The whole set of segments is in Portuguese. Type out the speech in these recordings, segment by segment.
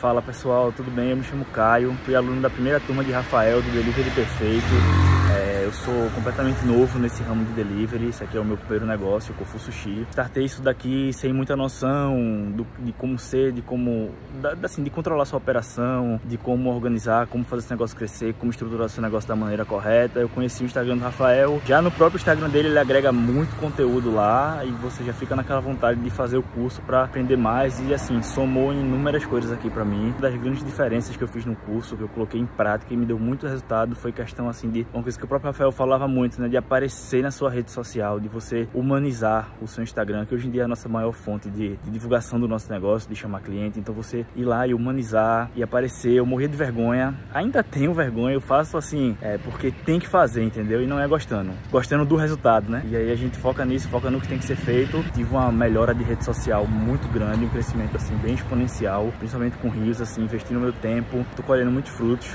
Fala pessoal, tudo bem? Eu me chamo Caio, fui aluno da primeira turma de Rafael do Delivery Perfeito. Eu sou completamente novo nesse ramo de delivery, esse aqui é o meu primeiro negócio, o Kofu Sushi. Startei isso daqui sem muita noção do, de como ser, de como, da, assim, de controlar sua operação, de como organizar, como fazer esse negócio crescer, como estruturar seu negócio da maneira correta. Eu conheci o Instagram do Rafael, já no próprio Instagram dele ele agrega muito conteúdo lá e você já fica naquela vontade de fazer o curso para aprender mais e assim, somou inúmeras coisas aqui para mim. Uma das grandes diferenças que eu fiz no curso, que eu coloquei em prática e me deu muito resultado, foi questão assim de uma coisa que o próprio Rafael falava muito, né, de aparecer na sua rede social, de você humanizar o seu Instagram, que hoje em dia é a nossa maior fonte de, de divulgação do nosso negócio, de chamar cliente. Então você ir lá e humanizar e aparecer. Eu morria de vergonha, ainda tenho vergonha, eu faço assim, é, porque tem que fazer, entendeu? E não é gostando, gostando do resultado, né? E aí a gente foca nisso, foca no que tem que ser feito. Tive uma melhora de rede social muito grande, um crescimento assim bem exponencial, principalmente com rios, assim, investindo meu tempo, tô colhendo muitos frutos.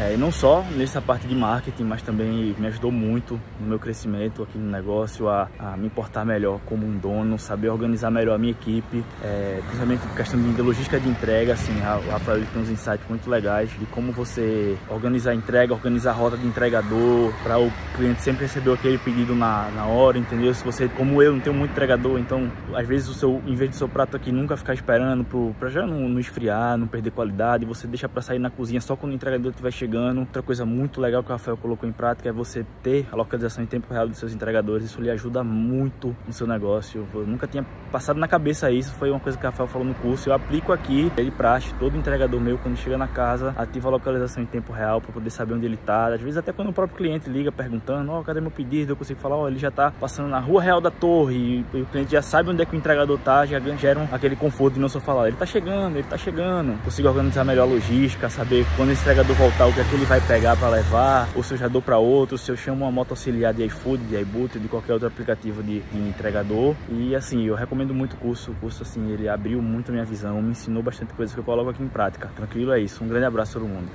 É, e não só nessa parte de marketing, mas também me ajudou muito no meu crescimento aqui no negócio, a, a me importar melhor como um dono, saber organizar melhor a minha equipe, é, principalmente questão de logística de entrega, assim, o Rafael tem uns insights muito legais de como você organizar a entrega, organizar a rota de entregador, para o cliente sempre receber aquele pedido na, na hora, entendeu? Se você, como eu, não tenho muito entregador, então às vezes o seu, em vez do seu prato aqui nunca ficar esperando para já não, não esfriar, não perder qualidade, você deixa para sair na cozinha só quando o entregador estiver chegando chegando. Outra coisa muito legal que o Rafael colocou em prática é você ter a localização em tempo real dos seus entregadores. Isso lhe ajuda muito no seu negócio. Eu nunca tinha passado na cabeça isso, foi uma coisa que o Rafael falou no curso. Eu aplico aqui, ele praxe, todo entregador meu, quando chega na casa, ativa a localização em tempo real para poder saber onde ele está. Às vezes até quando o próprio cliente liga perguntando, ó, oh, cadê meu pedido? Eu consigo falar, ó, oh, ele já está passando na rua real da torre e o cliente já sabe onde é que o entregador tá, já geram aquele conforto de não só falar, ele está chegando, ele está chegando. Consigo organizar melhor a logística, saber quando esse entregador voltar, o que é que ele vai pegar para levar, ou se eu já dou para outro, se eu chamo uma moto auxiliar de iFood, de iBoot, de qualquer outro aplicativo de, de, entregador. E assim, eu recomendo muito o curso. O curso, assim, ele abriu muito a minha visão, me ensinou bastante coisas que eu coloco aqui em prática. Tranquilo, é isso. Um grande abraço a todo mundo.